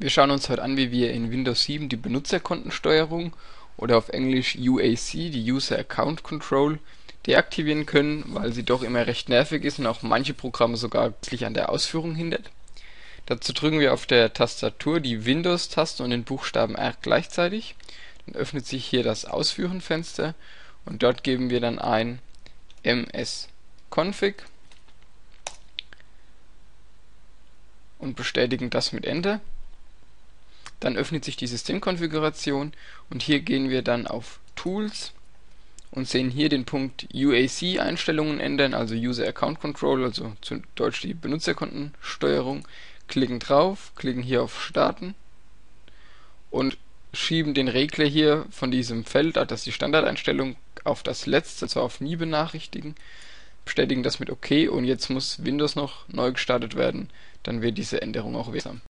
Wir schauen uns heute an, wie wir in Windows 7 die Benutzerkontensteuerung oder auf Englisch UAC, die User Account Control, deaktivieren können, weil sie doch immer recht nervig ist und auch manche Programme sogar gänzlich an der Ausführung hindert. Dazu drücken wir auf der Tastatur die Windows-Taste und den Buchstaben R gleichzeitig. Dann öffnet sich hier das Ausführen-Fenster und dort geben wir dann ein msconfig und bestätigen das mit Enter. Dann öffnet sich die Systemkonfiguration und hier gehen wir dann auf Tools und sehen hier den Punkt UAC Einstellungen ändern, also User Account Control, also zu Deutsch die Benutzerkontensteuerung. Klicken drauf, klicken hier auf Starten und schieben den Regler hier von diesem Feld, das ist die Standardeinstellung, auf das letzte, also auf Nie benachrichtigen, bestätigen das mit OK und jetzt muss Windows noch neu gestartet werden, dann wird diese Änderung auch wirksam